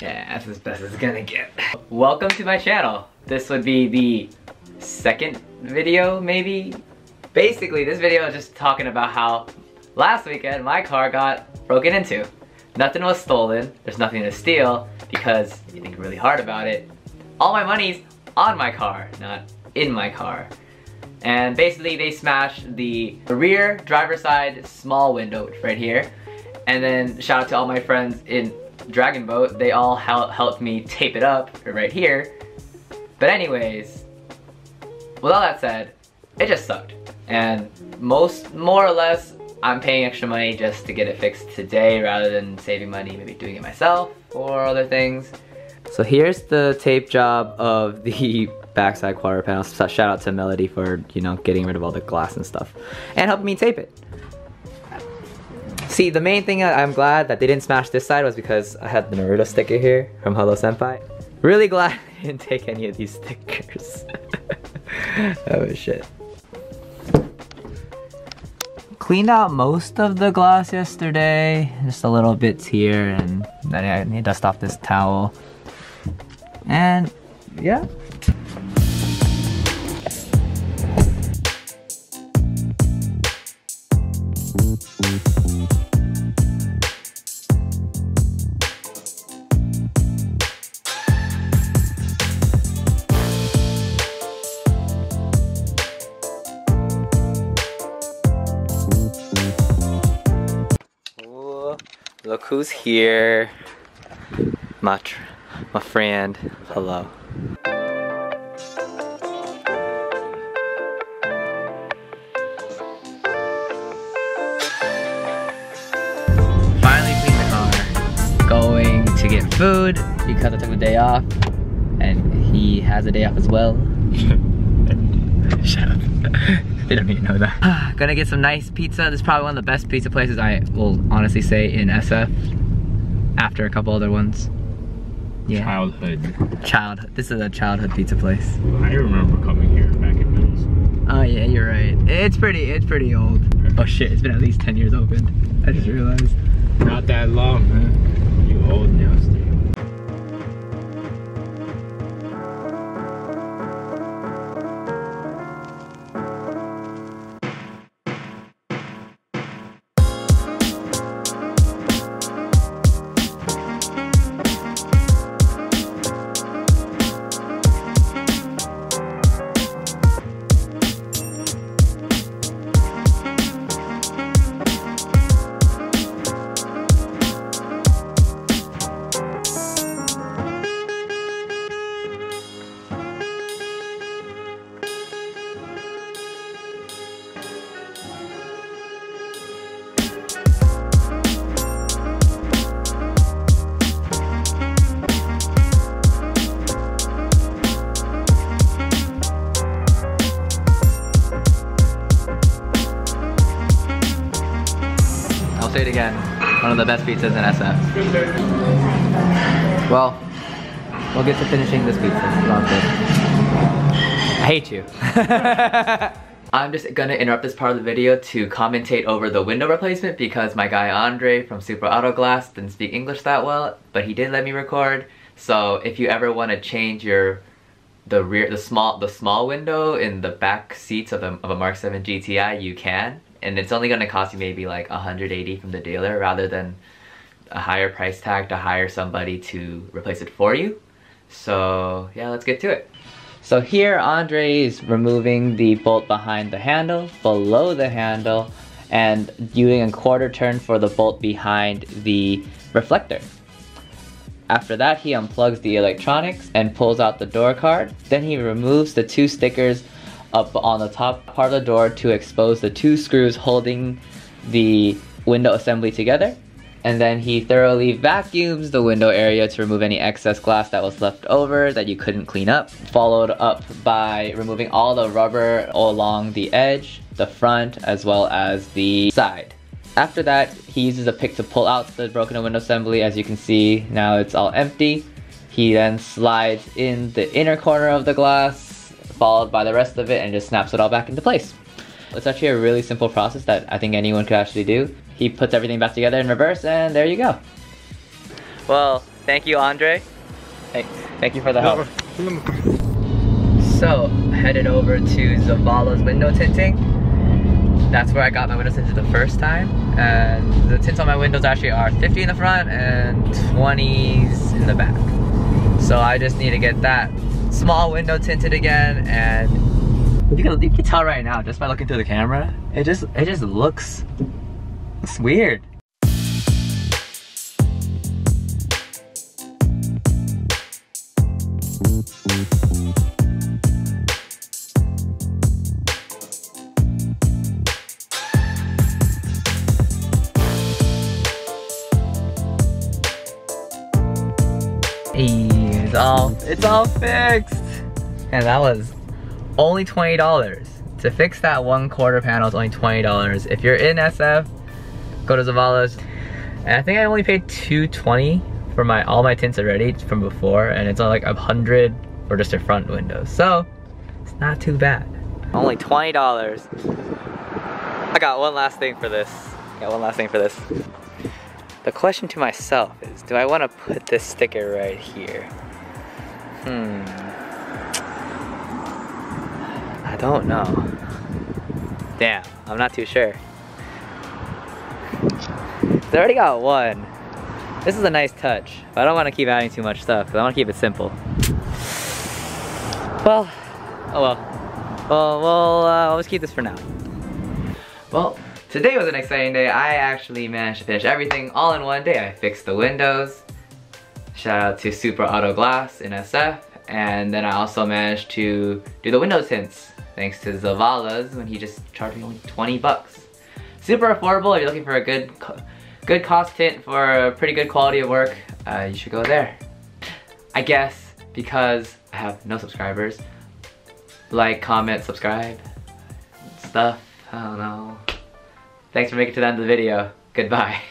Yeah, that's as best as it's gonna get. Welcome to my channel. This would be the second video, maybe? Basically, this video is just talking about how last weekend my car got broken into. Nothing was stolen, there's nothing to steal, because you think really hard about it, all my money's on my car, not in my car. And basically they smashed the rear driver's side small window right here. And then shout out to all my friends in Dragon Boat, they all hel helped me tape it up right here. But anyways, with all that said, it just sucked. And most, more or less, I'm paying extra money just to get it fixed today rather than saving money, maybe doing it myself or other things. So here's the tape job of the backside quarter panel. So shout out to Melody for, you know, getting rid of all the glass and stuff. And helping me tape it. See, the main thing I'm glad that they didn't smash this side was because I had the Naruto sticker here from Hello Senpai. Really glad I didn't take any of these stickers. oh shit. Cleaned out most of the glass yesterday. Just a little bits here and then I need to dust off this towel. And yeah, Look who's here. My, my friend. Hello. Finally cleaned the car. Going to get food because I took the day off. And he has a day off as well. Shut up. they don't even know that. Gonna get some nice pizza. This is probably one of the best pizza places I will honestly say in SF. After a couple other ones. Yeah. Childhood. Childhood. This is a childhood pizza place. I remember coming here back in middle school. Oh yeah, you're right. It's pretty, it's pretty old. Oh shit, it's been at least 10 years opened. I just realized. Not that long, man. I'll say it again. One of the best pizzas in SF. Well, we'll get to finishing this pizza. I hate you. I'm just gonna interrupt this part of the video to commentate over the window replacement because my guy Andre from Super Auto Glass didn't speak English that well, but he did let me record. So if you ever want to change your the rear the small the small window in the back seats of, the, of a Mark 7 GTI, you can and it's only gonna cost you maybe like 180 from the dealer rather than a higher price tag to hire somebody to replace it for you. So yeah, let's get to it. So here Andre is removing the bolt behind the handle, below the handle, and doing a quarter turn for the bolt behind the reflector. After that, he unplugs the electronics and pulls out the door card. Then he removes the two stickers up on the top part of the door to expose the two screws holding the window assembly together. And then he thoroughly vacuums the window area to remove any excess glass that was left over that you couldn't clean up. Followed up by removing all the rubber along the edge, the front, as well as the side. After that, he uses a pick to pull out the broken window assembly. As you can see, now it's all empty. He then slides in the inner corner of the glass followed by the rest of it and just snaps it all back into place. It's actually a really simple process that I think anyone could actually do. He puts everything back together in reverse and there you go. Well, Thank you, Andre. Thank, thank you for the help. So, headed over to Zavala's window tinting. That's where I got my windows tinted the first time. And the tints on my windows actually are 50 in the front and 20s in the back. So I just need to get that small window tinted again and you can, you can tell right now just by looking through the camera, it just it just looks, looks weird. It's all, it's all fixed. And that was only $20. To fix that one quarter panel is only $20. If you're in SF, go to Zavala's. And I think I only paid 220 for my all my tints already from before, and it's only like a hundred for just a front window. So it's not too bad. Only $20. I got one last thing for this. Got one last thing for this. The question to myself is, do I want to put this sticker right here? Hmm. I don't know. Damn, I'm not too sure. They already got one. This is a nice touch, but I don't want to keep adding too much stuff, because I want to keep it simple. Well, oh well. Well, well, uh, let's keep this for now. Well, today was an exciting day. I actually managed to finish everything all in one day. I fixed the windows. Shout out to Super Auto Glass in SF. And then I also managed to do the window tints thanks to Zavala's when he just charged me only 20 bucks. Super affordable if you're looking for a good good cost tint for a pretty good quality of work, uh, you should go there. I guess because I have no subscribers, like, comment, subscribe, stuff, I don't know. Thanks for making it to the end of the video. Goodbye.